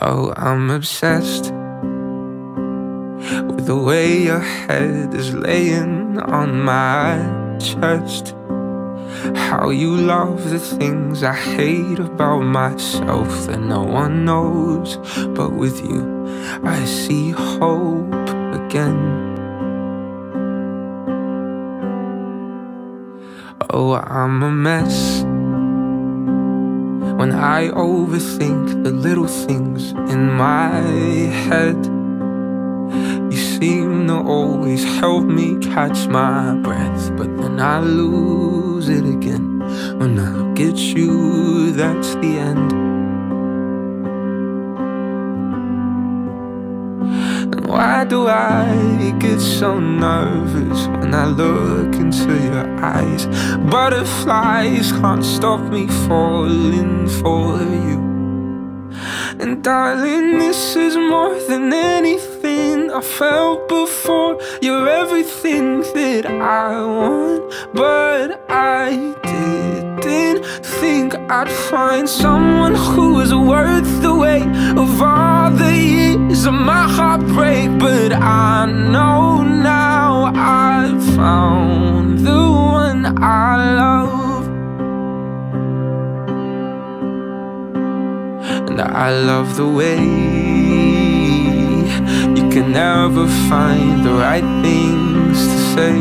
Oh, I'm obsessed with the way your head is laying on my chest. How you love the things I hate about myself that no one knows. But with you, I see hope again. Oh, I'm a mess when I overthink the little things in my head. You seem to always help me catch my breath, but then I lose it again. When I look at you, that's the end. Why do I get so nervous when I look into your eyes? Butterflies can't stop me falling for you. And darling, this is more than anything I felt before. You're everything that I want, but I didn't think I'd find someone who was worth the weight of the years of my heartbreak. But I know now I've found the one I love. And I love the way you can never find the right things to say.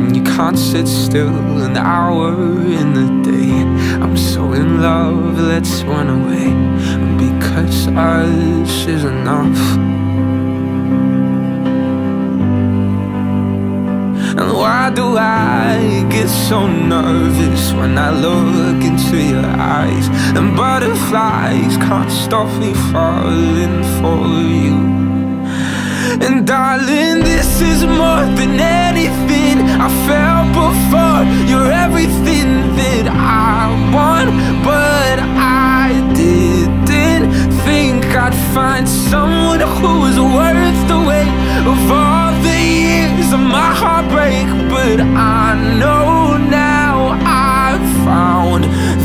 And you can't sit still an hour in the day. I'm so in love, let's run away. Because us is enough. And why do I get so nervous when I look into your eyes? And butterflies can't stop me falling for you. And darling, this is more than anything I felt before. You're everything that I want, but I I'd find someone who was worth the weight of all the years of my heartbreak. But I know now I've found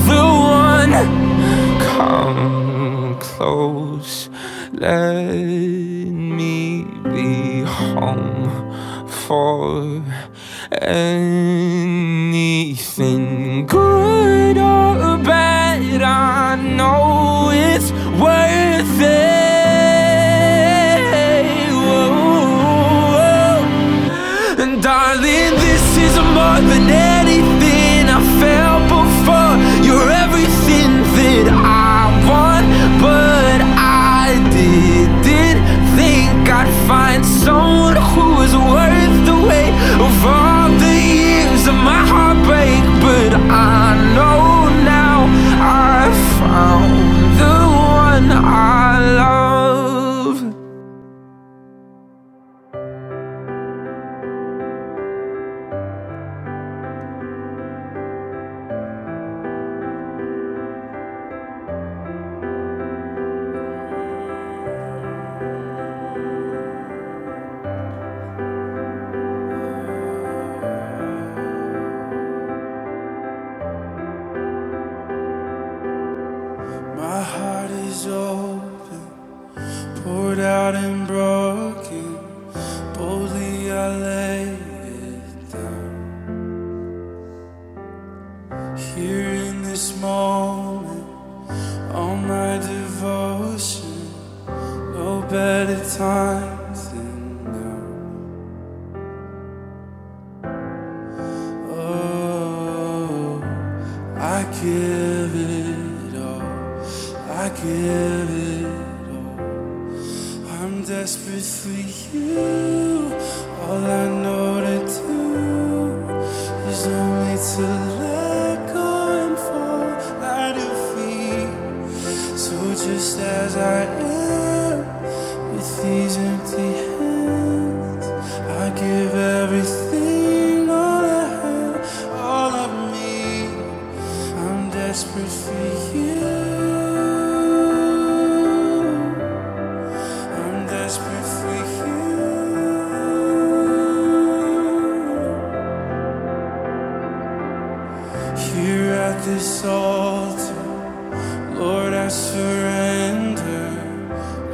the one. Come close, let me be home for anything good or bad. I know give it all. I give it all. I'm desperate for you. All I know to do is only to let go and fall at your feet. So just as I am, Here at this altar, Lord, I surrender.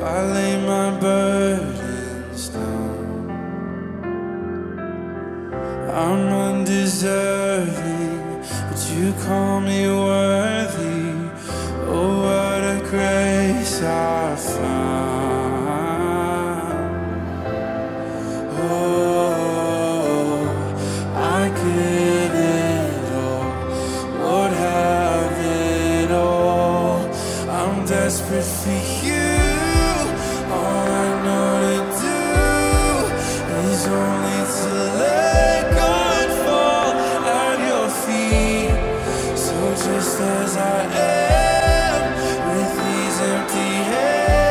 I lay my burdens down. I'm undeserving, but you call me worthy. Oh, what a grace I desperate for you. All I know to do is only to let go and fall at your feet. So just as I am with these empty hands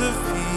Of peace.